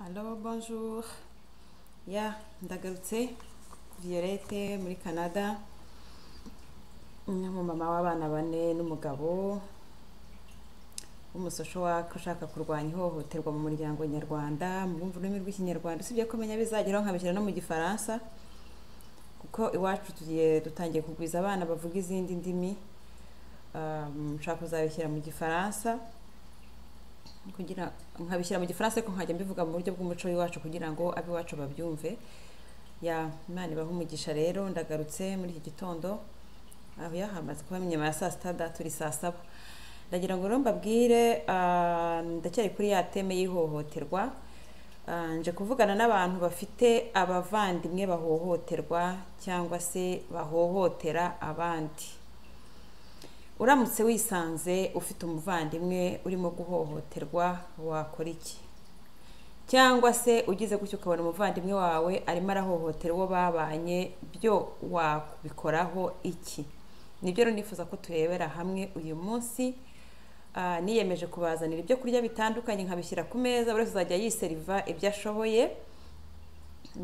Allo, bonjour. Ya, ndagarutse Violette muri Canada. Umumama w'abana bane n'umugabo w'umusosho waka ushaka kurwanya ihohoterwa mu muryango nyarwanda mu bumva ururimi rw'ikinyarwanda usibye ko menya bizageraho nkabishyira no mu gifaransa kuko iwacu tugiye dutangiye kugwiza abana bavuga izindi ndimi um, nshaka kuzabishyira mu gifaransa kugira nkabishyira mu gifaransa ariko nkajya mbivuga mu buryo bw'umuco w'iwacu kugira ngo ab'iwacu babyumve. Ya imana ibaha umugisha rero ndagarutse muri iki gitondo. Aho yahamaze kuba nyuma ya saa sita turi saa saba. Ndagira ngo rero mbabwire ah, ndacyari kuri ya teme y'ihohoterwa. Ah, nje kuvugana n'abantu bafite abavandimwe bahohoterwa cyangwa se bahohotera abandi. Uramutse wisanze ufite umuvandimwe urimo guhohoterwa wakora iki? Cyangwa se ugize gutyo ukabona umuvandimwe wawe arimo arahohotera uwo babanye byo wabikoraho iki? Nibyo nifuza ko turebera hamwe uyu munsi. Ah, niyemeje kubazanira ibyo kurya bitandukanye nkabishyira ku meza buri wese azajya yiseriva ibyo ashoboye.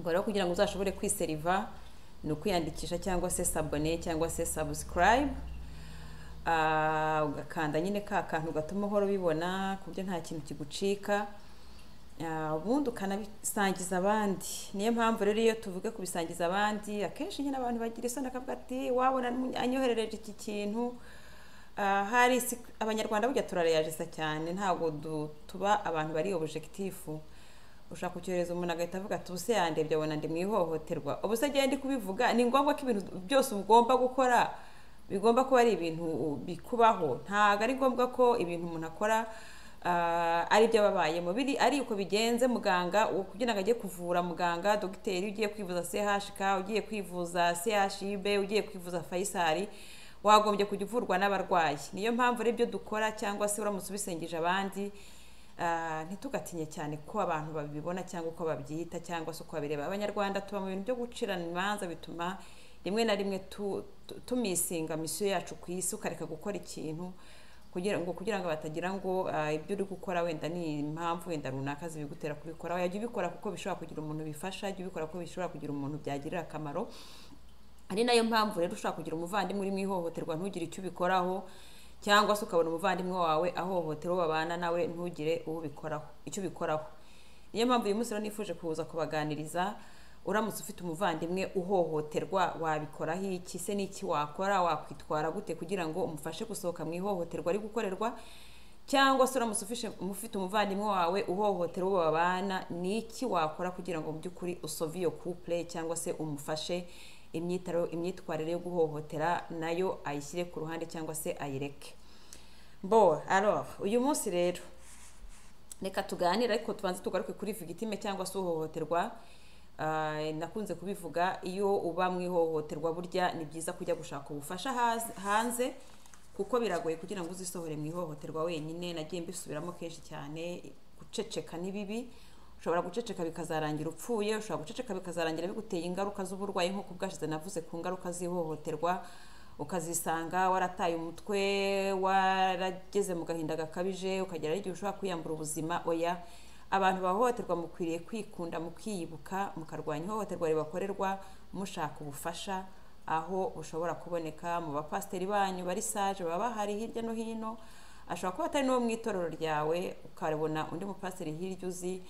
Rero kugira ngo uzashobore kwiseriva ni ukwiyandikisha cyangwa se sabone cyangwa se Ah, ugakanda nyine ka kantu gatuma uhora ubibona ku buryo nta kintu kigucika. Ah, ubundi ukanabisangiza abandi. Niyo mpamvu rero iyo tuvuge kubisangiza abandi akenshi nyine abantu bagira isoni akavuga ati wabona anyoherereje iki kintu? Ah, hari abanyarwanda burya turareyajisa cyane ntabwo tuba abantu bari objectifu ushaka kucyohereza umuntu agahita avuga ati ubuse yandebye abona ndi mu ihohoterwa. Ubuse agiye ndi kubivuga ni ngombwa ko ibintu byose ugomba gukora bigomba kuba ari ibintu bikubaho. Ntabwo ari ngombwa ko ibintu umuntu akora ah, ari ibyo ababayemo biri ari uko bigenze muganga kugira ngo ajye kuvura muganga dogiteri ugiye kwivuza CHK ugiye kwivuza CHUB ugiye kwivuza Faisal wagombye kujya uvurwa n'abarwayi. Niyo mpamvu rero ibyo dukora cyangwa se uramutse ubisengeje abandi ah, ntitugatinye cyane ko abantu babibona cyangwa uko babyita cyangwa se uko babireba. Abanyarwanda tuba mu bintu byo gucirana imanza bituma rimwe na rimwe tu- tu- tumisinga misiyo yacu ku isi ukareka gukora ikintu kugira ngo kugira ngo batagira ngo ah, ibyo uri gukora wenda ni impamvu wenda runaka zibigutera kubikora. Wajya ubikora kuko bishobora kugira umuntu bifasha jya ubikora kuko bishobora kugira umuntu byagirira akamaro. Ari na yo mpamvu rero ushobora kugira umuvandimwe uri mu ihohoterwa ntugire icyo ubikoraho cyangwa se ukabona umuvandimwe wawe ahohotera uwo babana nawe ntugire uwo ubikoraho icyo ubikoraho. Niyo mpamvu uyu munsi rero nifuje kuza kubaganiriza uramutse ufite umuvandimwe uhohoterwa wabikoraho iki? Se n'iki wakora? Wakwitwara gute kugira ngo umufashe gusohoka mu ihohoterwa ari gukorerwa? Cyangwa se uramutse ufite umuvandimwe wawe uhohotera uwo babana ni iki wakora kugira ngo mu by'ukuri usove iyo couple cyangwa se umufashe imyitwarire yo guhohotera na yo ayishyire ku ruhande cyangwa se ayireke? Bo alors uyu munsi rero reka tuganire ariko tubanze tugaruke kuri vigitime cyangwa se uhohoterwa. Nakunze kubivuga iyo uba mu ihohoterwa burya ni byiza kujya gushaka ubufasha hanze kuko biragoye kugira ngo uzisohore mu ihohoterwa wenyine. Nagiye mbisubiramo kenshi cyane guceceka ni bibi. Ushobora guceceka bikazarangira upfuye ushobora guceceka bikazarangira biguteye ingaruka z'uburwayi. Nk'uko ubwashize navuze ku ngaruka z'ihohoterwa ukazisanga warataye umutwe warageze mu gahinda gakabije ukagera igihe ushobora kwiyambura ubuzima oya. Abantu bahohoterwa mukwiriye kwikunda mukiyibuka mukarwanya ihohoterwa ribakorerwa mushaka ubufasha aho bushobora kuboneka mu bapasiteri banyu bari saje baba bahari hirya no hino. Ashobora kuba atari n'uwo mu itorero ryawe ukabona undi mupasiteri hirya uzi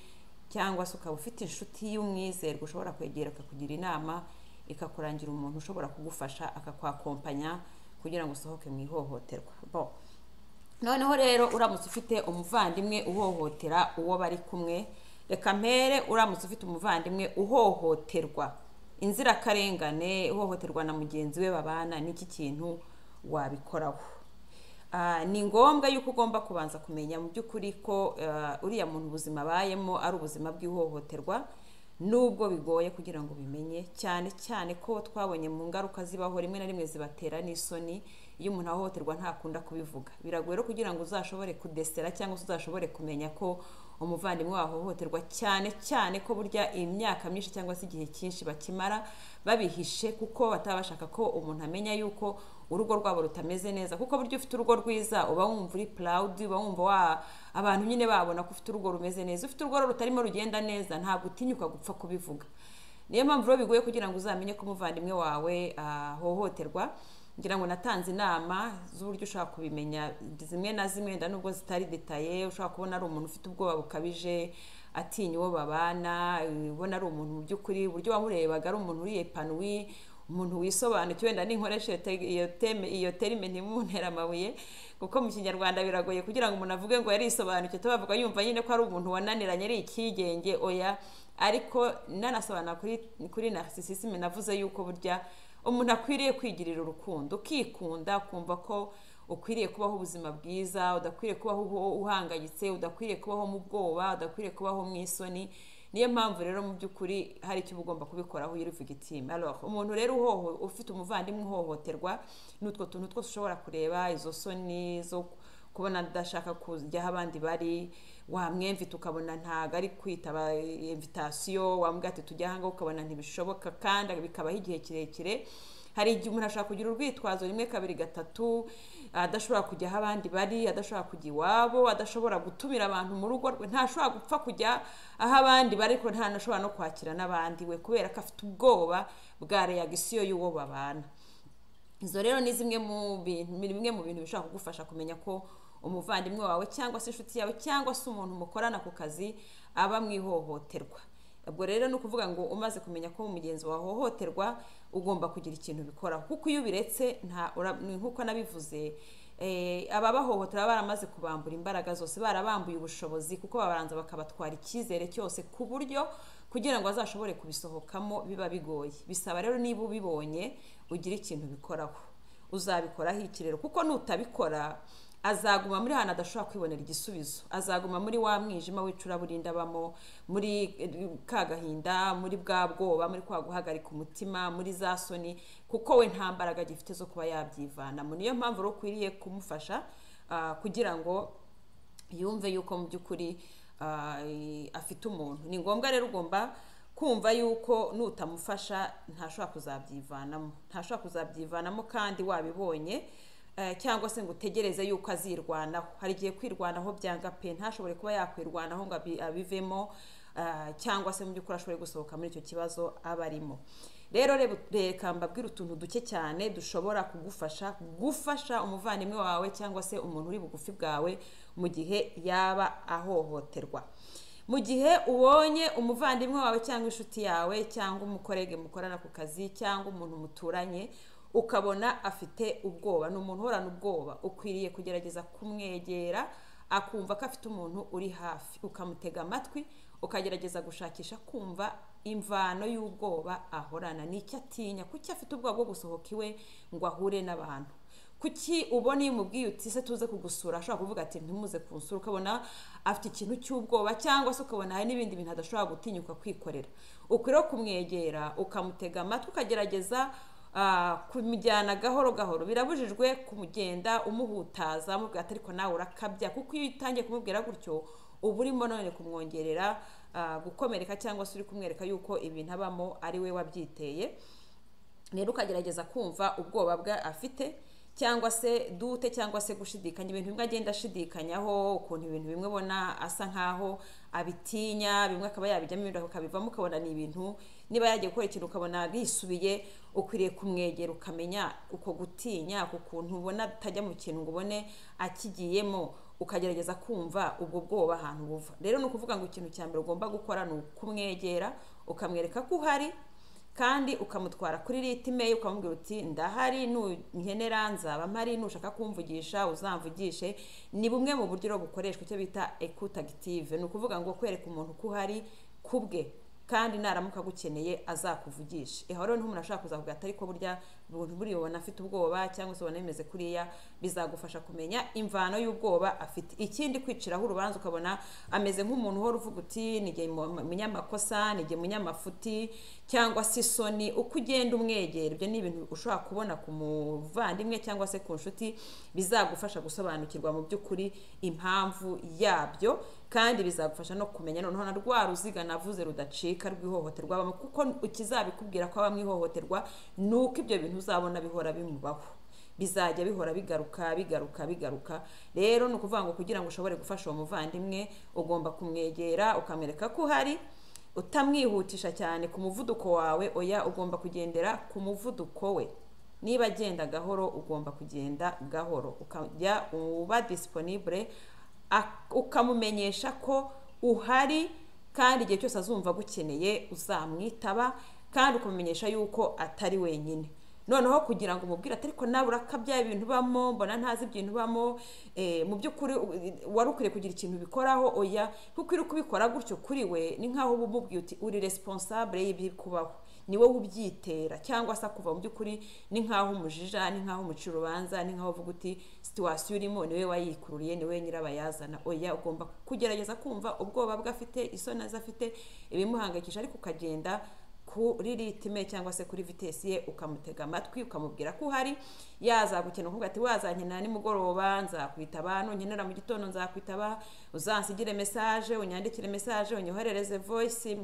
cyangwa se ukaba ufite inshuti y'umwizerwa ushobora kwegera akakugira inama ikakurangira umuntu ushobora kugufasha akakwakompanya kugira ngo usohoke mu ihohoterwa. Bon. Noneho rero uramutse ufite umuvandimwe uhohotera uwo bari kumwe reka mpere uramutse ufite umuvandimwe uhohoterwa. Inzirakarengane uhohoterwa na mugenzi we babana n'iki kintu wabikoraho. Ah, ni ngombwa yuko ugomba kubanza kumenya mu by'ukuri ko ah, uriya muntu ubuzima abayemo ari ubuzima bw'ihohoterwa nubwo bigoye kugira ngo ubimenye. Cyane cyane ko twabonye mu ngaruka zibaho rimwe na rimwe zibatera n'isoni iyo umuntu ahohoterwa ntakunda kubivuga. Biragoye rero kugira ngo uzashobore kudesera cyangwa se uzashobore kumenya ko umuvandimwe wahohoterwa cyane cyane ko burya imyaka myinshi cyangwa se igihe cyinshi bakimara babihishe kuko bataba bashaka ko umuntu amenya yuko urugo rwabo rutameze neza. Kuko burya ufite urugo rwiza uba wumva uri proud uba wumva abantu nyine babona ko ufite urugo rumeze neza. Ufite urugo rutarimo rugenda neza ntabwo utinyuka gupfa kubivuga. Niyo mpamvu rero bigoye kugira ngo uzamenye ko umuvandimwe wawe ahohoterwa. Ngira ngo natanze inama z'uburyo ushobora kubimenya zimwe na zimwe wenda nubwo zitari detaye ushobora kubona ari umuntu ufite ubwoba bukabije atinya uwo babana ubona ari umuntu mu by'ukuri uburyo wamurebaga ari umuntu uri epanuwi umuntu wisobanukiwe wenda ninkoresha iyo terime ntimuntera amabuye kuko mu kinyarwanda biragoye kugira ngo umuntu avuge ngo yarisobanukiwe tubavuga yumva nyine ko ari umuntu wananiranye ari ikigenge oya ariko nanasobanura kuri kuri narcissisme navuze yuko burya umuntu akwiriye kwigirira urukundo ukikunda ukumva ko ukwiriye kubaho ubuzima bwiza udakwiriye kubaho uhangayitse udakwiriye kubaho mu bwoba udakwiriye kubaho mu isoni. Niyo mpamvu rero mu by'ukuri hari icyo uba ugomba kubikoraho iyo uri victime alors umuntu rero ufite umuvandimwe uhohoterwa ni utwo tuntu twose ushobora kureba izo soni zo kubona adashaka kujya aho abandi bari wamwemvita ukabona ntabwo ari kwitaba invitasiyo wambwira ati tujya ahangaha ukabona ntibishoboka kandi bikabaho igihe kirekire. Hari igihe umuntu ashobora kugira urwitwazo rimwe kabiri gatatu adashobora kujya aho abandi bari adashobora kujya iwabo adashobora gutumira abantu mu rugo rwe ntashobora gupfa kujya aho abandi bari ariko ntanashobora no kwakira n'abandi we kubera ko afite ubwoba bwa reyagisiyo y'uwo babana. Izo rero ni zimwe mu bintu bimwe mu bintu bishobora kugufasha kumenya ko umuvandimwe wawe cyangwa se inshuti yawe cyangwa se umuntu mukorana ku kazi aba mu ihohoterwa ubwo rero ni ukuvuga ngo umaze kumenya ko umugenzi wahohoterwa ugomba kugira ikintu bikoraho kuko iyo ubiretse nk'uko nabivuze ababahohotera baramaze kubambura imbaraga zose barabambuye ubushobozi kuko babanza bakabatwara icyizere cyose ku buryo kugira ngo azashobore kubisohokamo biba bigoye. Bisaba rero niba ubibonye ugira ikintu bikoraho uzabikoraho ikirero kuko nutabikora azaguma muri hano adashobora kwibonera igisubizo. Azaguma muri wa mwijima w'icuraburinda abamo muri ka gahinda muri bwa bwoba muri kwa guhagarika umutima muri za soni kuko we nta mbaraga agifite zo kuba yabyivanamo niyo mpamvu rero ukwiriye kumufasha kugira ngo yumve yuko mu by'ukuri afite umuntu. Ni ngombwa rero ugomba kumva yuko nutamufasha ntashobora kuzabyivanamo. Ntashobora kuzabyivanamo kandi wabibonye cyangwa se ngo utegereze yuko azirwanaho. Hari igihe kwirwanaho byanga pe ntashobore kuba yakwirwanaho ngo abivemo cyangwa se mu by'ukuri ashobore gusohoka muri icyo kibazo aba arimo. Rero reka mbabwire utuntu duke cyane dushobora kugufasha gufasha umuvandimwe wawe cyangwa se umuntu uri bugufi bwawe mu gihe yaba ahohoterwa. Mu gihe ubonye umuvandimwe wawe cyangwa inshuti yawe cyangwa umukorege mukorana ku kazi cyangwa umuntu muturanye ukabona afite ubwoba. Ni umuntu uhorana ubwoba. Ukwiriye kugerageza kumwegera akumva ko afite umuntu uri hafi. Ukamutega amatwi ukagerageza gushakisha kumva imvano y'ubwoba ahorana. Nicyo atinya. Kuki afite ubwoba bwo gusohoka iwe ngo ahure n'abantu? Kuki ubona iyo umubwiye uti se tuze kugusura? Ashobora kuvuga ati ntimuze kunsura. Ukabona afite ikintu cy'ubwoba cyangwa se ukabona hari n'ibindi bintu adashobora gutinyuka kwikorera. Ukwiriye kumwegera ukamutega amatwi ukagerageza kumujyana gahoro gahoro. Birabujijwe kumugenda umuhutaza amubwira ati ariko nawe urakabya. Kuko iyo utangiye kumubwira gutyo uba urimo none kumwongerera gukomereka cyangwa se uri kumwereka yuko ibintu abamo ari we wabyiteye. Rero ukagerageza kumva ubwoba bwe afite cyangwa se dute cyangwa se gushidikanya ibintu bimwe agenda ashidikanyaho ukuntu ibintu bimwe ubona asa nkaho abitinya bimwe akaba yabijyamo ibindi akabivamo ukabona ni ibintu niba yagiye gukora ikintu ukabona yisubiye ukwiriye kumwegera ukamenya uko gutinya ku kuntu ubona atajya mu kintu ngo ubone akigiyemo ukagerageza kumva ubwo bwoba ahantu buva. Rero ni ukuvuga ngo ikintu cya mbere ugomba gukora ni ukumwegera ukamwereka ko uhari kandi ukamutwara kuri ritime ukamubwira uti ndahari nkenera nzaba mpari nushaka kumvugisha uzamvugishe. Ni bumwe mu buryo bukoreshwa icyo bita ekutagitive ni ukuvuga ngo kwereka umuntu ko uhari kubwe kandi naramuka agukeneye azakuvugisha eho rero umuntu ashaka kuzavuga ati ariko burya buribona afite ubwoba cyangwa se ubona bimeze kuriya bizagufasha kumenya imvano y'ubwoba afite. Ikindi kwiciraho urubanza ukabona ameze nk'umuntu uhora uvuga uti nige munyamakosa nige munyamafuti cyangwa se isoni. Uko ugenda umwegera ibyo ni ibintu ushobora kubona ku muvandimwe cyangwa se ku nshuti bizagufasha gusobanukirwa mu by'ukuri impamvu yabyo. Kandi bizagufasha no kumenya noneho na rwa ruziga navuze rudacika rw'ihohoterwa kuko ikizabikubwira ko abamo ihohoterwa ni uko ibyo bintu uzabona bihora bimubaho. Bizajya bihora bigaruka bigaruka bigaruka. Rero ni ukuvuga ngo kugira ngo ushobore gufasha uwo muvandimwe ugomba kumwegera ukamwereka ko uhari utamwihutisha cyane ku muvuduko wawe oya ugomba kugendera ku muvuduko we. Niba agenda gahoro ugomba kugenda gahoro. Ukajya uba disiponibure ukamumenyesha ko uhari kandi igihe cyose azumva agukeneye uzamwitaba kandi ukamumenyesha yuko atari wenyine. Noneho kugira ngo umubwire ati ariko nawe urakabya ibintu ubamo mbona ntazi ibintu ubamo mu by'ukuri wari ukwiye kugira ikintu ubikoraho oya. Kuko uri kubikora gutyo kuri we ni nk'aho uba umubwiye uti uri responsable y'ibikubaho ni wowe ubyitera cyangwa se akuva mu by'ukuri ni nk'aho umujija ni nk'aho umuca urubanza ni nk'aho uvuga uti situwasiyo urimo ni we wayikururiye ni we nyirabayazana. Oya ugomba kugerageza kumva ubwoba bwe afite isoni afite ibimuhangayikisha ariko ukagenda kuri ritime cyangwa se kuri vitesi ye ukamutega amatwi ukamubwira ko uhari. Yazagukena ukuvuga ati wazankenera nimugoroba nzakwitaba nunkenera mu gitondo nzakwitaba uzansigire mesaje unyandikire mesaje unyoherereze voice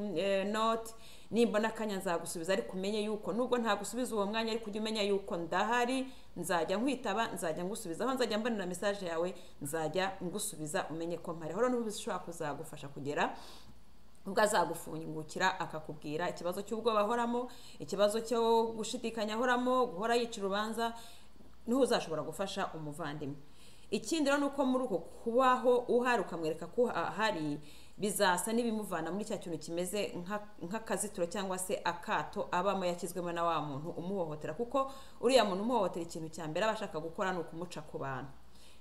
note. Nimbona akanya nzagusubiza ariko umenye yuko. Nubwo ntagusubiza uwo mwanya ariko ujye umenya yuko ndahari nzajya nkwitaba nzajya ngusubiza. Aho nzajya mbonera mesaje yawe nzajya ngusubiza umenye ko mpari. Horo n'ubu bishobora kuzagufasha kugera ubwo azagufungukira akakubwira ikibazo cy'ubwoba ahoramo ikibazo cyo gushidikanya ahoramo guhora yica urubanza ni ho uzashobora gufasha umuvandimwe. Ikindi rero ni uko muri uko kubaho uhari ukamwereka ko ahari bizasa n'ibimuvana muri cya kintu kimeze nk'akazitiro cyangwa se akato abamo yashyizwemo na wa muntu umuhohotera. Kuko uriya muntu umuhohotera ikintu cya mbere aba ashaka gukora ni ukumuca ku bantu.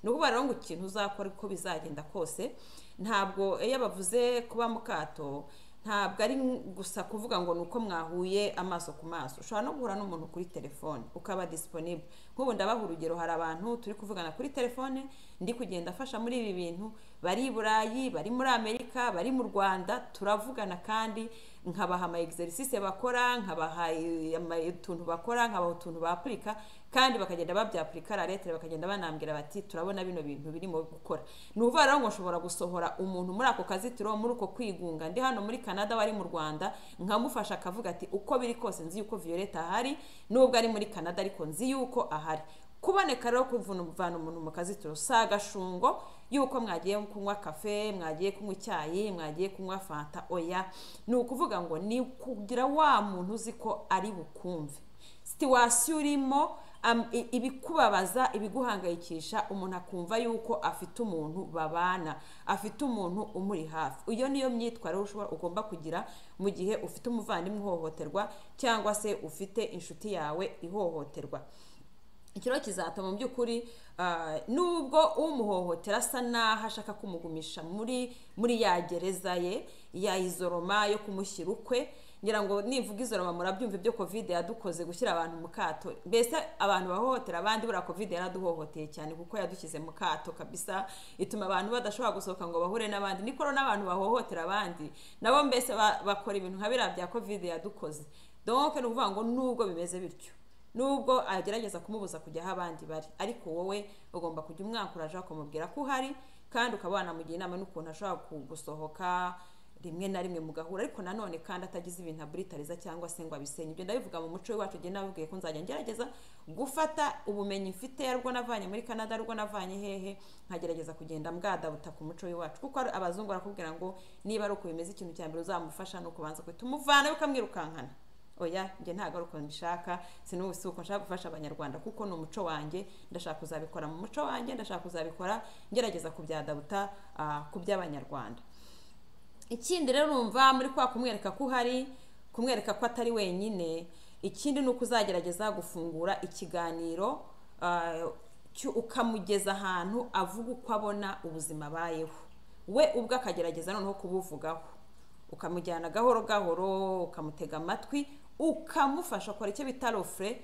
Ni ukuvuga rero ngo ikintu uzakora uko bizagenda kose ntabwo iyo bavuze kuba mu kato ntabwo ari gusa kuvuga ngo ni uko mwahuye amaso ku maso. Ushobora no guhura n'umuntu kuri telefone ukaba disiponible nk'ubu ndabaha urugero hari abantu turi kuvugana kuri telefone ndi kugenda afasha muri ibi bintu. Bari i burayi bari muri amerika bari mu rwanda turavugana kandi nkabaha ama exercice bakora nkabaha utuntu bakora nkabaha utuntu bapurika kandi bakagenda babyapurika la bakagenda banambwira bati turabona bino bintu birimo gukora. Ni rero ngo nshobora gusohora umuntu muri ako kazitiro muri uko kwigunga. Ndi hano muri canada wari mu rwanda nkamufasha akavuga ati uko biri kose nzi yuko violette ahari nubwo ari muri canada ariko nzi yuko ahari. Kuboneka rero kuvana umuntu mu kazitiro si agashungo yuko mwagiye kunywa kafe mwagiye kunywa icyayi mwagiye kunywa fanta oya. Ni ukuvuga ngo ni kugira wa muntu uzi ko ari bukumve. Situwasiyo urimo ibikubabaza ibiguhangayikisha umuntu akumva yuko afite umuntu babana afite umuntu umuri hafi. Iyo niyo myitwarire ugomba kugira mu gihe ufite umuvandimwe uhohoterwa cyangwa se ufite inshuti yawe ihohoterwa. Ikiro kizatuma mu by'ukuri nubwo umuhohotera asa n'aho ashaka kumugumisha muri muri ya gereza ye ya izoroma yo kumushyira ukwe ngira ngo nivuga izoroma murabyumva ibyo kovide yadukoze gushyira abantu mu kato. Mbese abantu bahohotera abandi buriya kovide yaraduhohoteye cyane kuko yadushyize mu kato kabisa ituma abantu badashobora gusohoka ngo bahure n'abandi. Niko n'abantu bahohotera abandi nabo mbese bakora ibintu nka biriya bya kovide yadukoze. Donke ni ukuvuga ngo nubwo bimeze bityo nubwo agerageza kumubuza kujya aho abandi bari ariko wowe ugomba kujya umwankuraje ukamubwira ko uhari kandi ukaba wanamugira inama n'ukuntu ashobora gusohoka rimwe na rimwe mugahura ariko nanone kandi atagize ibintu aburitariza cyangwa se ngo abisenye ibyo ndabivuga mu muco w'iwacu ugenda nababwiye ko nzajya ngerageza gufata ubumenyi mfite ari bwo navanye muri canada ari bwo navanye hehe nkagerageza kugenda mbwadabuta ku muco w'iwacu kuko abazungu barakubwira ngo niba ari uko bimeze ikintu cya mbere uzamufasha ni ukubanza guhita umuvana ukamwirukankana oya njye ntabwo ari uko mbishaka si uko nshaka gufasha abanyarwanda kuko ni umuco wanjye ndashaka kuzabikora mu muco wanjye ndashaka kuzabikora ngerageza kubyadabuta ku by'abanyarwanda. Ikindi rero numva muri kwa kumwereka ko uhari kumwereka ko atari wenyine ikindi ni uko uzagerageza gufungura ikiganiro ukamugeza ahantu avuga uko abona ubuzima abayeho. We ubwo akagerageza noneho kubuvugaho. Ukamujyana gahoro gahoro ukamutega amatwi ukamufasha ukora icyo bita rofure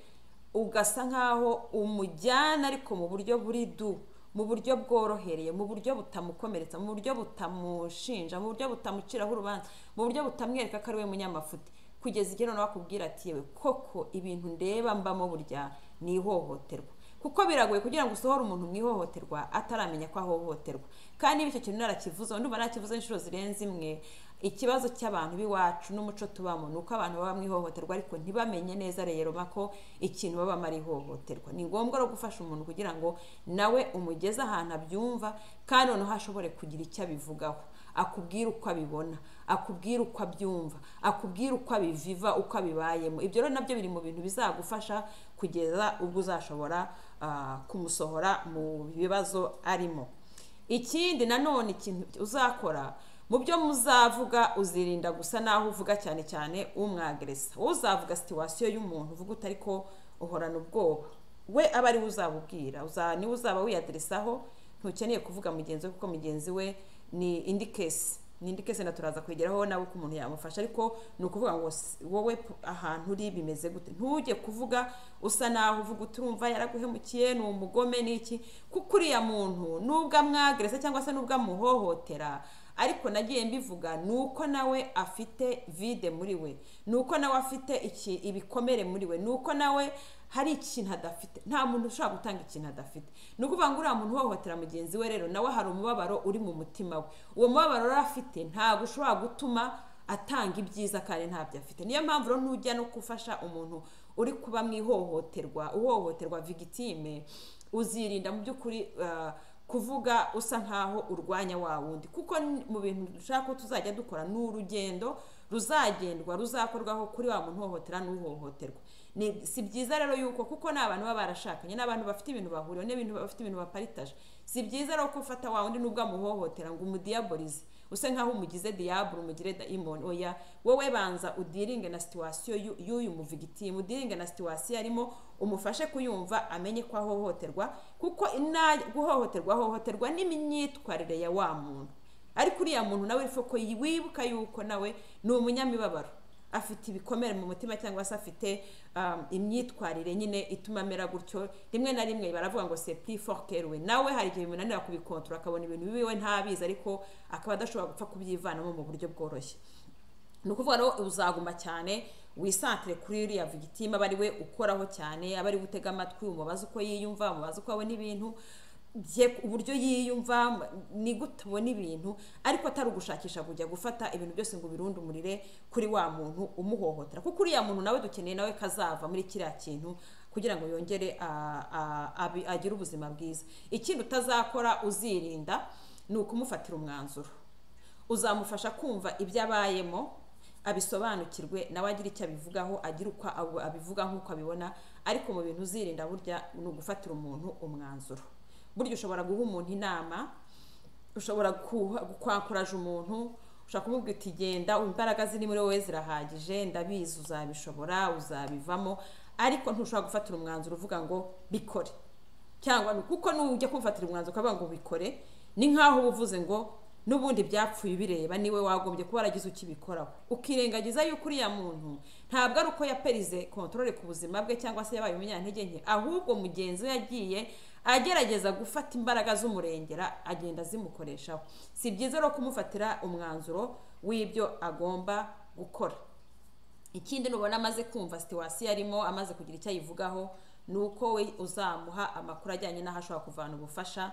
ugasa nkaho umujyana ariko mu buryo buri du mu buryo bworohereye mu buryo butamukomeretsa mu buryo butamushinja mu buryo butamuciraho urubanza mu buryo butamwereka ko ari we munyamafuti. Kugeza igihe noneho akubwira ati yewe koko ibintu ndeba mbamo burya ni ihohoterwa. Kuko biragoye kugira ngo usohore umuntu mu ihohoterwa ataramenya ko ahohoterwa. Kandi icyo kintu narakivuze ndumva narakivuze inshuro zirenze imwe ikibazo cy'abantu b'iwacu n'umuco tubamo ni uko abantu baba mu ihohoterwa ariko ntibamenye neza rero ko ikintu babamo ari ihohoterwa. Ni ngombwa no gufasha umuntu kugira ngo nawe umugeze ahantu abyumva kandi noneho ashobore kugira icyo abivugaho. Akubwira uko abibona akubwira uko abyumva akubwira uko abiviva uko abibayemo. Ibyo rero na byo biri mu bintu bizagufasha kugeza ubwo uzashobora kumusohora mu bibazo arimo. Ikindi nanone ikintu uzakora mu byo muzavuga uzirinda gusa naho uvuga cyane cyane umwageresa wowe uzavuga situwasiyo y'umuntu uvuga utari ko uhorana ubwoba. We aba ari we uzabubwira. Niwe uzaba wiyaderesaho ntukeneye kuvuga mugenzi we kuko mugenzi we ni indi kesi ni indi kesi na turaza kwegeraho nawe ko umuntu yamufasha. Ariko ni ukuvuga ngo wowe ahantu uri bimeze gute? Ntujye kuvuga usa naho uvuga uturumva yaraguhemukiye ni umugome n'iki kuko uriya muntu nubwo amwageresa cyangwa se nubwo amuhohotera ariko nagiye mbivuga ni uko nawe afite vide muri we ni uko nawe afite ibikomere muri we ni uko nawe hari ikintu adafite nta muntu ushobora gutanga ikintu adafite ni ukuvuga ngo uriya muntu uhohotera mugenzi we rero nawe hari umubabaro uri mu mutima we. Uwo mubabaro rero afite ntabwo ushobora gutuma atanga ibyiza kandi ntabyo afite. Niyo mpamvu rero ntujya no gufasha umuntu uri kuba mu ihohoterwa uhohoterwa vigitime uzirinda mu by'ukuri kuvuga usa nkaho urwanya wa wundi. Kuko mu bintu dushaka ko tuzajya dukora ni urugendo ruzagendwa ruzakorwaho kuri wa muntu uhohotera n'uhohoterwa. Si byiza rero yuko kuko ni abantu baba barashakanye ni abantu bafite ibintu bahuriyeho n'ibintu bafite ibintu baparitaje. Si byiza rero ko ufata wa wundi nubwo amuhohotera ngo umudiyaborize use nkaho umugize diyabure umugire dayimoni oya. Wowe banza udiringe na situwasiyo y'uyu muvigitimu udiringe na situwasiyo arimo umufashe kuyumva amenye ko ahohoterwa kuko guhohoterwa ahohoterwa n'imyitwarire ya wa muntu. Ariko uriya muntu nawe ko wibuka yuko nawe ni umunyamibabaro. Afite ibikomere mu mutima cyangwa se afite imyitwarire nyine ituma amera gutyo rimwe na rimwe baravuga ngo sepi fokeruwe nawe hari igihe bimunanira kubikontora akabona ibintu bibiwe ntabizi ariko akaba adashobora gupfa kubyivanamo mu buryo bworoshye. Ni ukuvuga ngo uzaguma cyane wisantire kuri uriya vigitima aba ari we ukoraho cyane aba ari we utega amatwi umubaza uko yiyumva umubaza uko abona ibintu uburyo yiyumva ni gute ubona ibintu ariko atari ugushakisha kujya gufata ibintu byose ngo birundumurire kuri wa muntu umuhohotera. Kuko uriya muntu nawe dukeneye nawe kazava muri kiriya kintu kugira ngo yongere agire ubuzima bwiza. Ikindi utazakora uzirinda ni ukumufatira umwanzuro. Uzamufasha kumva ibyo abayemo abisobanukirwe nawe agira icyo abivugaho agira uko abivuga nk'uko abibona ariko mu bintu uzirinda burya ni ugufatira umuntu umwanzuro. Burya ushobora guha umuntu inama ushobora kwakuraje umuntu ushobora kumubwira uti genda imbaraga ziri muri wowe zirahagije ndabizi uzabishobora uzabivamo ariko ntushobora gufatira umwanzuro uvuga ngo bikore. Cyangwa kuko nujya kumufatira umwanzuro ukavuga ngo bikore ni nk'aho uba uvuze ngo n'ubundi byapfuye bireba ni we wagombye kuba waragize ukibikoraho ukirengagiza yuko uriya muntu ntabwo ari uko yaperize kontorore ku buzima bwe cyangwa se yabaye umunyantege nke ahubwo mugenzi we yagiye agerageza gufata imbaraga z'umurengera agenda azimukoreshaho. Si byiza rero kumufatira umwanzuro w'ibyo agomba gukora. Ikindi nubona amaze kumva situwasiyo arimo amaze kugira icyo ayivugaho ni uko we uzamuha amakuru ajyanye n'aho ashobora kuvana ubufasha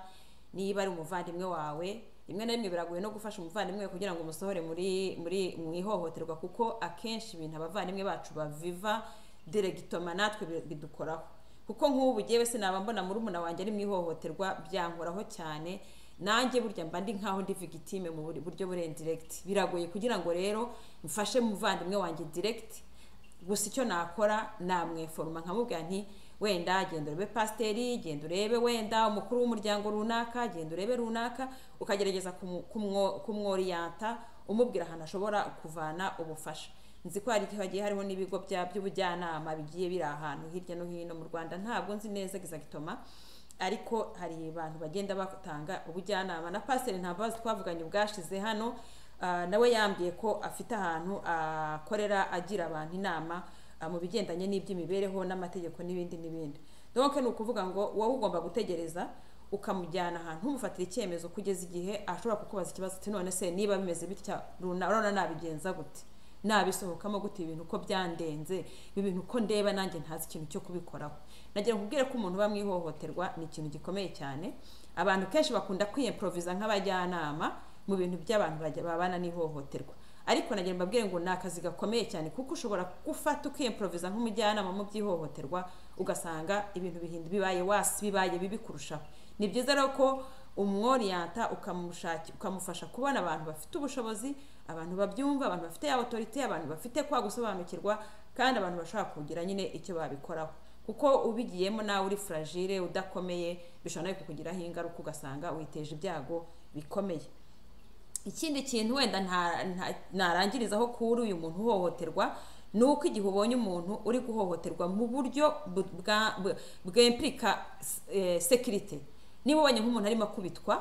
niba ari umuvandimwe wawe rimwe na rimwe biragoye no gufasha umuvandimwe kugira ngo umusohore muri muri mu ihohoterwa kuko akenshi ibintu abavandimwe bacu baviva diregitoma natwe bidukoraho. Kuko nk'ubu ngewe sinaba mbona muri umuna wanjye ari mu ihohoterwa byankoraho cyane. Nanjye burya mba ndi nkaho ndi vigitime mu buryo burenze diregiti biragoye kugira ngo rero mfashe umuvandimwe wanjye diregiti gusa icyo nakora namweforoma nkamubwira nti wenda genda urebe pasiteri genda urebe wenda umukuru w'umuryango runaka genda urebe runaka ukagerageza kumworiyanta umubwira ahantu ashobora kuvana ubufasha. Nzi ko hari hagiye hariho n'ibigo by'ubujyanama bigiye biri ahantu hirya no hino mu rwanda. Ntabwo nzi neza gitoma ariko hari abantu bagenda batanga ubujyanama. Na pasiteri ntabwo twavuganye ubwashize hano ah, nawe yambwiye ko afite ahantu akorera agira abantu inama ah, mu bigendanye n'iby'imibereho n'amategeko n'ibindi n'ibindi. Donc ni ukuvuga ngo wowe ugomba gutegereza ukamujyana ahantu ntumufatire icyemezo kugeza igihe ashobora kukubaza ikibazo ati none se niba bimeze bitya urabona nabigenza gute? Nabisohokamo gute ibintu uko byandenze? Ibi bintu uko ndeba nanjye ntazi ikintu cyo kubikoraho. Nagira nkubwire ko umuntu uba mu ihohoterwa ni ikintu gikomeye cyane. Abantu kenshi bakunda kwiyemporoviza nk'abajyanama mu bintu by'abantu babana n'ihohoterwa. Ariko nagira mbabwire ngo ni akazi gakomeye cyane kuko ushobora gufata ukiyemporoviza nk'umujyanama mu by'ihohoterwa ugasanga ibintu bihinda bibaye wasi bibaye bibi kurushaho. Ni byiza rero ko umworiyanta ukamufasha kubona abantu bafite ubushobozi abantu babyumva abantu bafite autorite abantu bafite kwa gusobanukirwa kandi abantu bashobora kugira nyine icyo babikoraho. Kuko ubigiyemo nawe uri fragile udakomeye bishobora nawe kukugiraho ingaruka ugasanga witeje ibyago bikomeye. Ikindi kintu wenda narangirizaho kuri uyu muntu uhohoterwa ni uko igihe ubonye umuntu uri guhohoterwa mu buryo bwempirika eh, sekirite niba ubonye nk'umuntu arimo akubitwa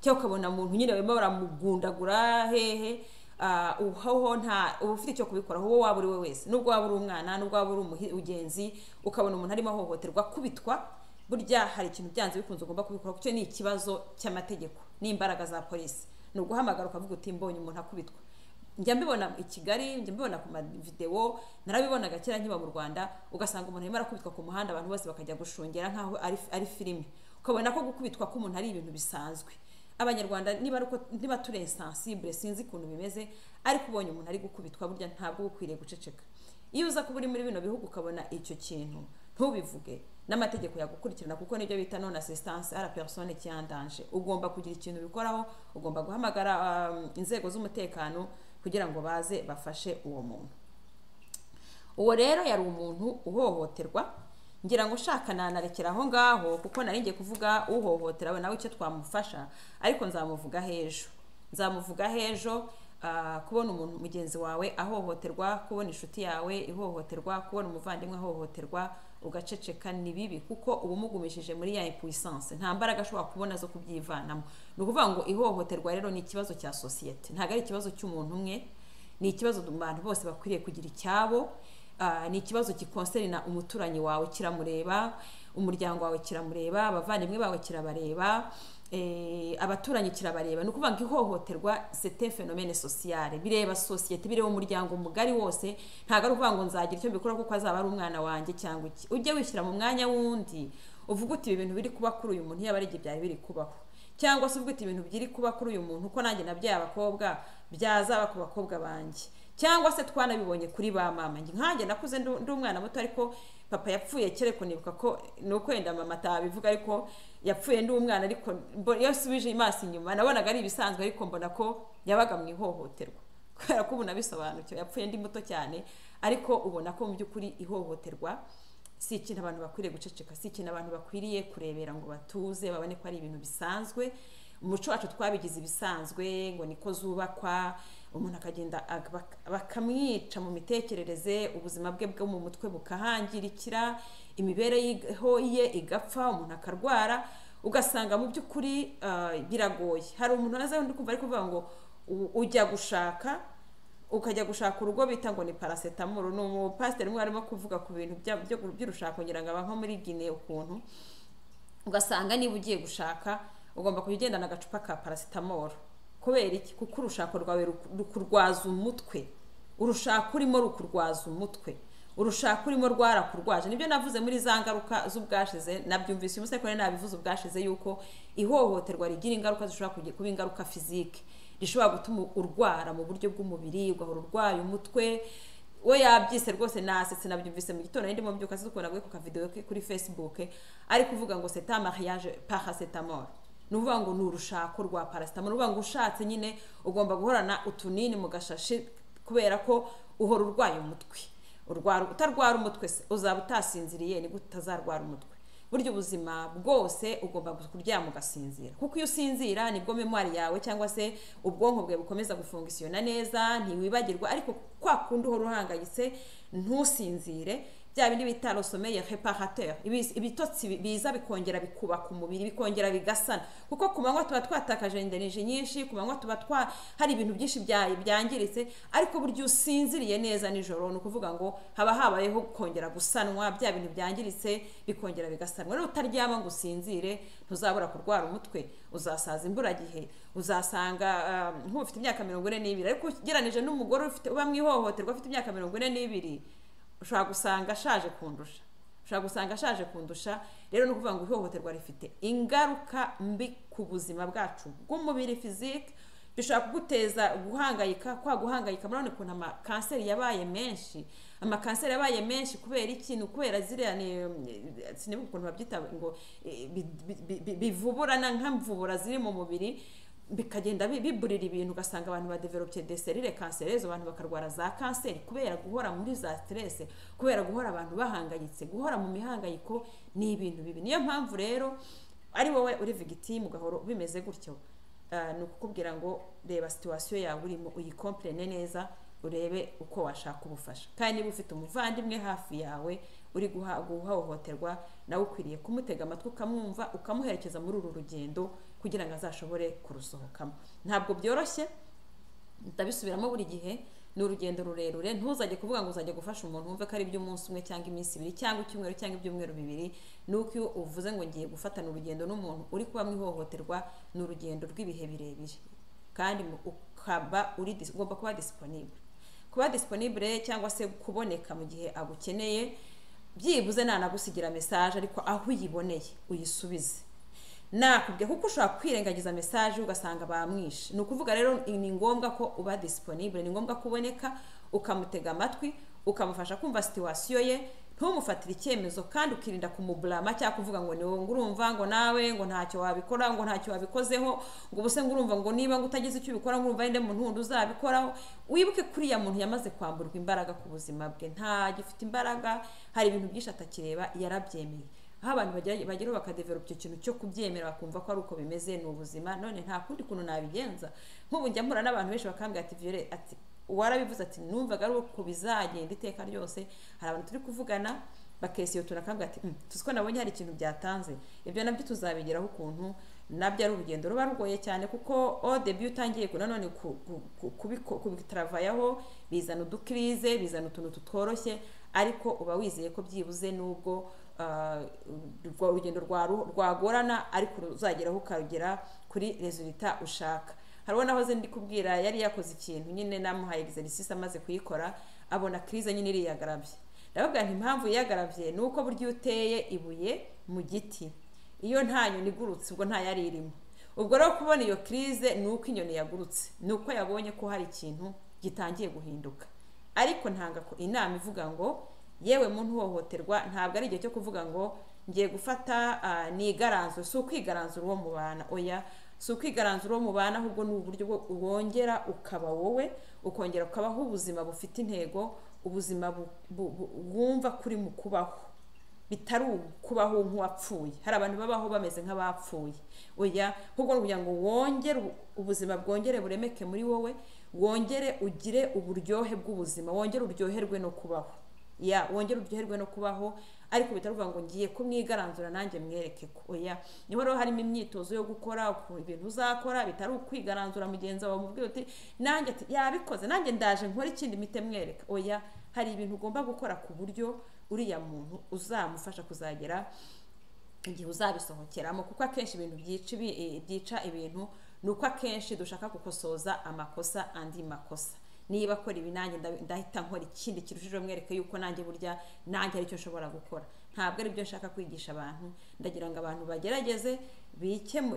cyangwa ukabona umuntu nyine barimo baramugundagura hehe ah, uhoho nta uba ufite icyo kubikoraho uwo waba uri we wese. Nubwo waba uri umwana nubwo waba uri umugenzi ukabona umuntu arimo ahohoterwa akubitwa burya hari ikintu byanze bikunze ugomba kubikora kuko ni ikibazo cy'amategeko n'imbaraga za polisi. Ni uguhamagara ukavuga uti mbonye umuntu akubitwa. Njya mbibona i kigali njya mbibona ku mavidewo narabibonaga kera nkiba mu rwanda ugasanga umuntu arimo arakubitwa ku muhanda abantu bose bakajya gushungera nk'aho ari, filime ukabona ko gukubitwa k'umuntu ari ibintu bisanzwe. Abanyarwanda niba turi insensible sinzi ukuntu bimeze ariko ubonye umuntu ari gukubitwa burya ntabwo uba ukwiriye guceceka. Iyo uza kuba uri muri bino bihugu ukabona icyo kintu ntubivuge. N'amategeko yagukurikirana kuko ni byo bita non assistance la personne qui en danger. Ugomba kugira ikintu ubikoraho ugomba guhamagara um, inzego z'umutekano kugira ngo baze bafashe uwo muntu. Uwo rero yari umuntu uhohoterwa. Ngira ngo ushaka nanarekera aho ngaho kuko nari ngiye kuvuga uhohotera we nawe icyo twamufasha? Ariko nzamuvuga hejo nzamuvuga hejo ah, kubona umuntu mugenzi wawe ahohoterwa kubona inshuti yawe ihohoterwa kubona umuvandimwe ahohoterwa ugaceceka ni bibi kuko uba umugumishije muri ya impuissance. Nta mbaraga ashobora kubona zo kubyivanamo. Ni ukuvuga ngo ihohoterwa rero ni ikibazo cya sosiyete ntabwo ari ikibazo cy'umuntu umwe ni ikibazo abantu bose bakwiriye kugira icyabo Ah, ni ikibazo gikonserina umuturanyi wawe kiramureba umuryango wawe kiramureba abavandimwe bawe kirabareba abaturanyi kirabareba. Ni ukuvuga ngo ihohoterwa sete fenomene sociale bireba sosiyete bireba umuryango mugari wose ntabwo ari ukuvuga ngo nzagira icyo mbikora kuko azaba ari umwana wanjye cyangwa iki. Ujye wishyira mu mwanya w'undi uvuga uti ibi bintu biri kuba kuri uyu muntu yaba ari igihe byari biri kubaho. Cyangwa se uvuga uti ibintu biri kuba kuri uyu muntu uko nanjye nabyaye abakobwa byazaba ku bakobwa banjye. Cyangwa se twanabibonye kuri ba mama. Njye nkanjye nakuze ndi umwana muto ariko papa yapfuye kere ko nibuka ko ni uko wenda mama atabivuga ariko yapfuye ndi umwana ariko iyo nsubije amaso inyuma nabonaga ari ibisanzwe ariko mbona ko yabaga mu ihohoterwa. Kubera ko ubu nabisobanukiwe yapfuye ndi muto cyane ariko ubona ko mu by'ukuri ihohoterwa si ikintu abantu bakwiriye guceceka si ikintu abantu bakwiriye kurebera ngo batuze babone ko ari ibintu bisanzwe. Umuco wacu twabigize ibisanzwe ngo niko zubakwa umuntu akagenda ag- bakamwica mu mitekerereze ubuzima bwe bwo mu mutwe bukahangirikira imibereho ye igapfa umuntu akarwara ugasanga mu by'ukuri ah, biragoye. Hari umuntu naza ndi kumva ari kuvuga ngo ujya gushaka ukajya gushaka urugo bita ngo ni paracetamol. Ni umupasiteri umwe arimo kuvuga ku bintu by'urushako ngira ngo aba nko muri Guinea ukuntu ugasanga niba ugiye gushaka ugomba kujya ugendana agacupa ka paracetamol. Kubera iki? Kuko urushako rwawe ruku- rukurwaza umutwe. Urushako urimo rukurwaza umutwe. Urushako urimo rwarakurwaje. Nibyo navuze muri za ngaruka z'ubwashize nabyumvise. Uyu nari nabivuze ubwashize yuko ihohoterwa rigira ingaruka zishobora kuba ingaruka fizike. Rishobora gutuma urwara mu buryo bw'umubiri ugahora urwaye umutwe. We yabyise rwose nasetse nabyumvise mu gitondo. Ndimo mbyuka zikunda ku kavidewo kuri facebook ari kuvuga ngo un mariage paracetamol. Ni ukuvuga ngo ni urushako rwa paracetamol ni ukuvuga ngo ushatse nyine ugomba guhorana utunini mu gashashi kubera ko uhora urwaye umutwe. Utarwara umutwe se uzaba utasinziriye ni bwo utazarwara umutwe. Burya ubuzima bwose ugomba kuryama ugasinzira. Kuko iyo usinzira ni bwo memwari yawe cyangwa se ubwonko bwawe bukomeza gufungisiyona neza ntiwibagirwa ariko kwa kundi uhora uhangayitse ntusinzire. Bya bindi bita rosomeye reparateur Ibi- ibitotsi bi- biza bikongera bikubaka umubiri bikongera bigasana. Kuko ku manywa tuba twatakaje energy nyinshi ku manywa tuba twa hari ibintu byinshi bya- byangiritse ariko burya usinziriye neza nijoro ni ukuvuga ngo haba habayeho kongera gusanwa bya bintu byangiritse bikongera bigasanwa. Rero utaryama ngo usinzire ntuzabura kurwara umutwe uzasaza imburagihe uzasanga ah, nk'ufite imyaka mirongo ine n'ibiri. Ariko ugereranije n'umugore ufite uba mu ihohoterwa afite imyaka mirongo ine n'ibiri ushobora gusanga ashaje kundusha. Ushobora gusanga ashaje kundusha rero ni ukuvuga ngo ihohoterwa rifite ingaruka mbi ku buzima bwacu bw'umubiri fizike bishobora kuguteza guhangayika kwa guhangayika. Murabona ukuntu amakanseri yabaye menshi amakanseri yabaye menshi kubera ikintu kubera ziriya ni sinibuka ukuntu babyita ngo eh, bi- bi- bi- bivuburana nk'amvubura ziri mu mubiri. Bikagenda bi- biburira ibintu ugasanga abantu badevelopye deserire kanserezo abantu bakarwara za kanseri kubera guhora muri za stress kubera guhora abantu bahangayitse guhora mu mihangayiko ni ibintu bibi. Niyo mpamvu rero ari wowe uri victime ugahora bimeze gutyo. Ah, ni ukukubwira ngo reba situwasiyo yawe urimo uyikomplene neza urebe uko washaka ubufasha. Kandi niba ufite umuvandimwe hafi yawe uri guhohoterwa nawe ukwiriye kumutega amatwi ukamwumva ukamuherekeza muri uru rugendo kugira ngo azashobore kurusohokamo. Ntabwo byoroshye ndabisubiramo buri gihe ni urugendo rurerure. Ntuzajye kuvuga ngo uzajya gufasha umuntu wumve ko ari iby'umunsi umwe cyangwa iminsi ibiri cyangwa icyumweru cyangwa ibyumweru bibiri. Ni uko iyo uvuze ngo ngiye gufatana urugendo n'umuntu uri kuba mu ihohoterwa ni urugendo rw'ibihe birebire. Kandi ukaba ugomba kuba disponible kuba disponible cyangwa se kuboneka mu gihe agukeneye byibuze nanagusigira message ariko aho uyiboneye uyisubize. Nakubwiye kuko ushobora kwirengagiza message ugasanga bamwishe. Ni ukuvuga rero ni ngombwa ko uba disponible. Ni ngombwa ko uboneka ukamutega amatwi ukamufasha kumva situwasiyo ye ntumufatire icyemezo kandi ukirinda kumuburama cyangwa kuvuga ngo ni wowe ngo urumva ngo nawe ngo ntacyo wabikora ngo ntacyo wabikozeho ngo ubuse ngo urumva ngo niba ngo utagize icyo ubikora ngo urumva wenda muntu wundi uzabikoraho. Wibuke kuri uriya muntu yamaze kwamburwa imbaraga ku buzima bwe. Ntagifite imbaraga hari ibintu byinshi atakireba yarabyemeye. Aho abantu bagera- bageraho bakadevelopa icyo kintu cyo kubyemera bakumva ko ari uko bimeze ni ubuzima none nta kundi kuntu nabigenza. Nk'ubu njya mpura n'abantu benshi bakambwira ati viyore ati warabivuze ati numvaga ari uko bizagenda iteka ryose. Hari abantu turi kuvugana bakesiyotuna akambwira ati "Mm, tuzi ko nabonye hari ikintu byatanze. Ibyo na byo tuzabigeraho ukuntu na byo ari urugendo ruba rugoye cyane kuko o debi utangiye nanone kubitaravayaho bizana udukirize bizana utuntu tutworoshye ariko uba wizeye ko byibuze n'ubwo urugendo rwaru- rwagorana ariko ruzageraho ukagera kuri resulita ushaka. Hariho nahoze ndi kubwira yari yakoze ikintu nyine namuhaye exercice amaze kuyikora abona crise nyine iriyagarabye ndavuga nti impamvu yiyagarabye ni uko burya iyo uteye ibuye mu giti iyo nta nyoni igurutse ubwo nta yari irimo. Ubwo rero kubona iyo crise ni uko inyoni yagurutse ni uko yabonye ko hari ikintu gitangiye guhinduka. Ariko ntanga inama ivuga ngo yewe muntu uhohoterwa ntabwo ari igihe cyo kuvuga ngo ngiye gufata nigaranzure si ukwigaranzura uwo mubana. Oya si ukwigaranzura uwo mubana ahubwo ni uburyo wongera ukaba wowe ukongera ukabaho ubuzima bufite intego ubuzima bu- bu- bu- wumva kuri mu kubaho. Bitari ukubaho nk'uwapfuye. Hari abantu babaho bameze nk'abapfuye. Oya ahubwo ni ukugira ngo wongere ubu- ubuzima bwongere buremeke muri wowe wongere ugire uburyohe bw'ubuzima wongere uryoherwe no kubaho. Ya wongere uryoherwe no kubaho ariko bitari ukuvuga ngo ngiye kumwigaranzura nanjye mwereke ko oya. Niho rero harimo imyitozo yo gukora ibintu uzakora bitari ukwigaranzura mugenzi wawe umubwira uti nanjye yabikoze nanjye ndaje nkore ikindi mite mwereka. Oya hari ibintu ugomba gukora ku buryo uriya muntu uzamufasha kuzagera igihe uzabisohokeramo kuko akenshi ibintu byica eh, ibintu ni uko akenshi dushaka gukosoza amakosa andi makosa. Niba akora ibi nanjye nda- ndahita nkora ikindi kirushijeho mwereke yuko nanjye burya nanjye ari cyo nshobora gukora. Ntabwo ari byo nshaka kwigisha abantu. Ndagira ngo abantu bagerageze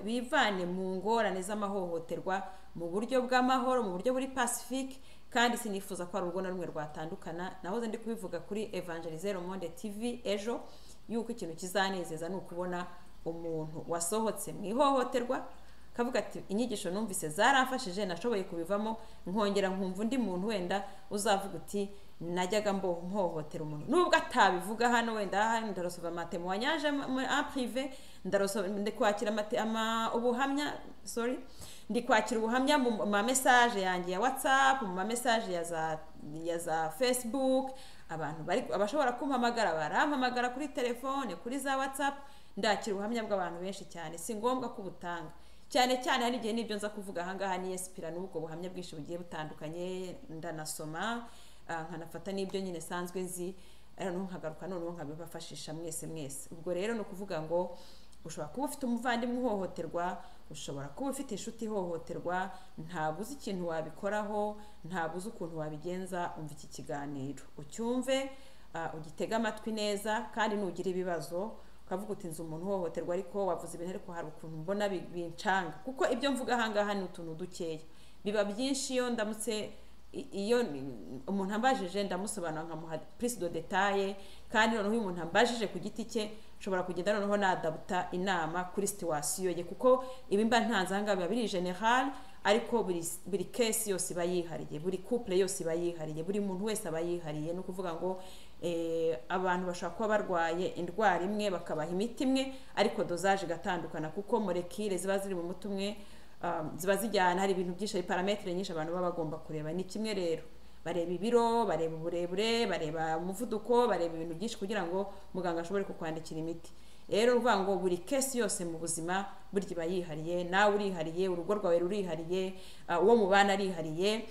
bivane mu ngorane z'amahohoterwa mu buryo bw'amahoro mu buryo buri pacifique kandi sinifuza ko hari urugo na rumwe rwatandukana. Nahoze ndi kubivuga kuri evangelize monde tv ejo yuko ikintu kizanezeza ni ukubona umuntu wasohotse mu ihohoterwa kavuga ati inyigisho numvise zaramfashije nashoboye kubivamo nkongera nkumva undi muntu wenda uzavuga uti najyaga mpohotera umuntu. Nubwo atabivuga hano wenda hano ndarosova amatemoignage en privé ndarosova ndi kwakira amate- ama ubuhamya sorry ndi kwakira ubuhamya mu ma message yanjye ya whatsapp mu ma message ya za za facebook. Abantu bari abashobora kumpamagara barampamagara kuri telefone kuri za whatsapp ndakira ubuhamya bw'abantu benshi cyane. Si ngombwa ko ubutanga. Cyane cyane hari igihe n'ibyo nza kuvuga ahangaha ni esipira n'ubwo buhamya bwinshi bugiye butandukanye ndanasoma ah, nkanafata n'ibyo nyine sanzwe nzi noneho nkagaruka noneho nkabibafashisha mwese mwese. Ubwo rero ni ukuvuga ngo ushobora kuba ufite umuvandimwe uhohoterwa ushobora kuba ufite inshuti ihohoterwa ntabwo uzi ikintu wabikoraho ntabwo uzi ukuntu wabigenza umva iki kiganiro. Ucyumve ah, ugitege amatwi neza kandi nugira ibibazo ukavuga uti nzi umuntu uhohoterwa ariko wavuze ibintu ariko hari ukuntu mbona bi- bincanga. Kuko ibyo mvuga ahangaha ni utuntu dukeya. Biba byinshi iyo ndamutse iyo umuntu ambajije ndamusobanura nkamuha prise de detaye kandi noneho iyo umuntu ambajije ku giti cye nshobora kugenda noneho nadabuta inama kuri situwasiyo ye. Kuko ibi mba ntanze biba biri general ariko buri kesi yose iba yihariye buri couple yose iba yihariye buri muntu wese aba yihariye. Ni ukuvuga ngo abantu bashobora kuba barwaye indwara imwe bakabaha imiti imwe ariko dozaje igatandukana kuko molekile ziba ziri mu muti umwe um, ziba zijyana hari ibintu byinshi hari parametere nyinshi abantu baba bagomba kureba. Ni kimwe rero. Bareba ibiro bareba uburebure bareba umuvuduko bareba ibintu byinshi kugira ngo muganga ashobore kukwandikira imiti. Rero uvuga ngo buri kesi yose mu buzima burya iba yihariye nawe urihariye urugo rwawe rurihariye uh, uwo mubana arihariye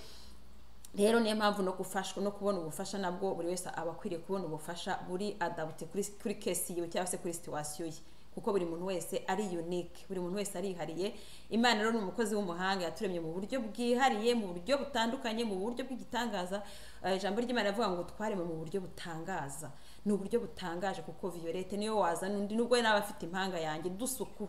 rero niyo mpamvu no gufashwa no kubona ubufasha nabwo buri wese aba akwiriye kubona ubufasha buri adabute kuri, kesi yiwe cyangwa se kuri situwasiyo ye. Kuko buri muntu wese ari unique buri muntu wese arihariye. Imana rero ni umukozi w'umuhanga yaturemye mu buryo bwihariye mu buryo butandukanye mu buryo bw'igitangaza. Eh, ijambo ry'imana rivuga ngo twareme mu buryo butangaza. Ni uburyo butangaje kuko violette niyo wazana undi nubwo we naba afite impanga yanjye dusuku.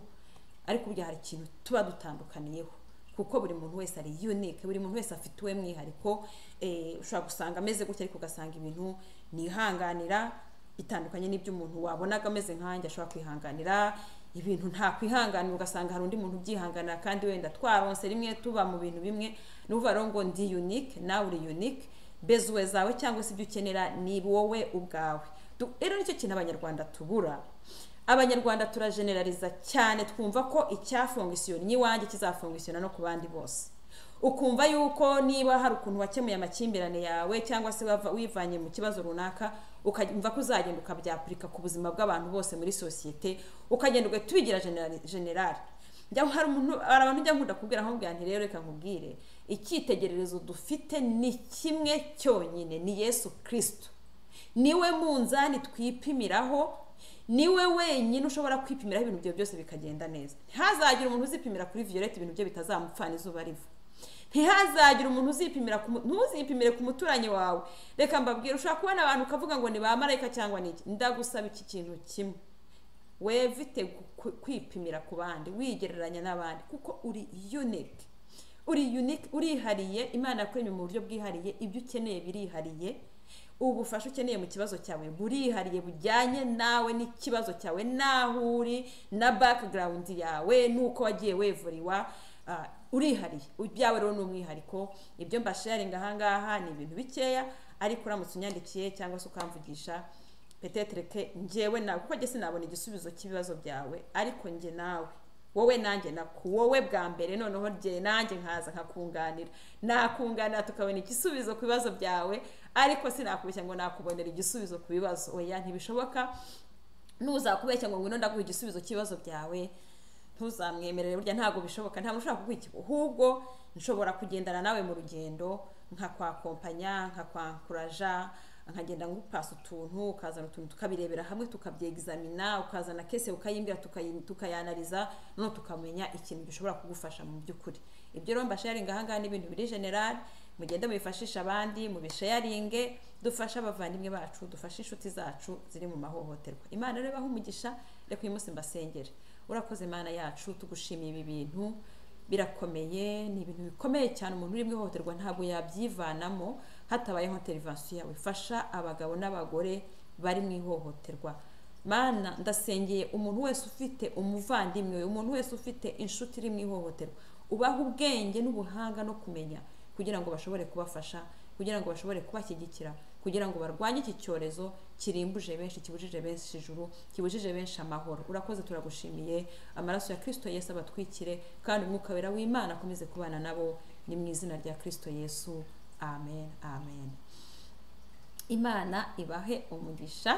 Ariko burya hari ikintu tuba dutandukaniyeho. Kuko buri muntu wese ari unique buri muntu wese afite uwe mwihariko eh, ushobora gusanga ameze gutya ariko ugasanga ibintu nihanganira bitandukanye n'ibyo umuntu wabonaga ameze nkanjye ashobora kwihanganira ibintu nta kwihanganira ugasanga hari undi muntu ubyihanganira kandi wenda twaronse rimwe tuba mu bintu bimwe ni ukuvuga rero ngo ndi unique nawe uri unique bezuwe zawe cyangwa se ibyo ukenera ni wowe ubwawe. Rero ni cyo kintu abanyarwanda tubura. Abanyarwanda turajeneraliza cyane twumva ko icyafungisiyo n'iwanjye kizafungisiyona no ku bandi bose. Ukumva yuko niba hari ukuntu wakemuye amakimbirane yawe cyangwa se wivanye mu kibazo runaka ukumva ko uzagenda ukabyapurika ku buzima bw'abantu bose muri sosiyete ukagenda ugahita ubigira generali- hari abantu njya nkunda kubwira nkubwira nti rero reka nkubwire icyitegererezo dufite ni kimwe cyonyine ni yesu kirisito ni we munzani twipimiraho ni we wenyine ushobora kwipimiraho ibintu byawe byose bikagenda neza. Ntihazagire umuntu uzipimira kuri violette ibintu bye bitazamupfana izuba riva. Ntihazagire umuntu uzipimira ntuzipimire ku muturanyi wawe. Reka mbabwire ushobora kubona abantu ukavuga ngo ni ba marayika cyangwa ni iki? Ndagusaba iki kintu kimwe. Wevite kwipimira ku bandi wigereranya n'abandi kuko uri unique. Uri unique urihariye imana yakuremye mu buryo bwihariye ibyo ukeneye birihariye. Ubufasha ukeneye mu kibazo cyawe burihariye bujyanye nawe n'ikibazo cyawe n'aho uri na background yawe n'uko wagiye wevuriwa ah, urihariye. Ibyawe rero ni umwihariko ibyo mbasharinga ahangaha ni ibintu bikeya ariko uramutse unyandikiye cyangwa se ukamvugisha petetere ke njyewe nawe kuko njye sinabona igisubizo cy'ibibazo byawe ariko njye nawe. Wowe nanjye naku wowe bwa mbere noneho njye nanjye nkaza nkakunganira. Nakunganira tukabona igisubizo ku bibazo byawe ariko sinakubeshya ngo nakubonera igisubizo ku bibazo. Oya ntibishoboka nuzakubeshya ngo ngwino ndaguha igisubizo cy'ibibazo byawe. Ntuzamwemerere burya ntabwo bishoboka ntabwo ushobora kuguha ikigo ahubwo nshobora kugendana nawe mu rugendo nkakwakompanya nkakwankuraja nkagenda ngupasa utuntu ukazana utuntu tukabirebera hamwe tukabyegizamina ukazana kese ukayimbwira tukayi- tukayanariza noneho tukamenya ikintu gishobora kugufasha mu by'ukuri. Ibyo rero mbasharinga ahangaha ni ibintu biri general mugende mubifashisha abandi mubishayaringe dufashe abavandimwe bacu dufashe inshuti zacu ziri mu mahohoterwa. Imana rero ibahe umugisha reka uyu munsi mbasengere. Urakoze imana yacu tugushimiye ibi bintu birakomeye ni ibintu bikomeye cyane umuntu uri mu ihohoterwa ntabwo yabyivanamo hatabayeho intervention. Yawe fasha abagabo n'abagore bari mu ihohoterwa. Mana ndasengeye umuntu wese ufite umuvandimwe we umuntu wese ufite inshuti iri mu ihohoterwa. Ubaha ubwenge n'ubuhanga no kumenya kugira ngo bashobore kubafasha kugira ngo bashobore kubashyigikira kugira ngo barwanye iki cyorezo kirimbuje benshi kibujije benshi ijuru kibujije benshi amahoro. Urakoze turagushimiye. Amaraso ya kirisito yesu abatwikire kandi umwuka wera w'imana akomeze kubana nabo. Ni mu izina rya kirisito yesu. amen amen. Imana ibahe umugisha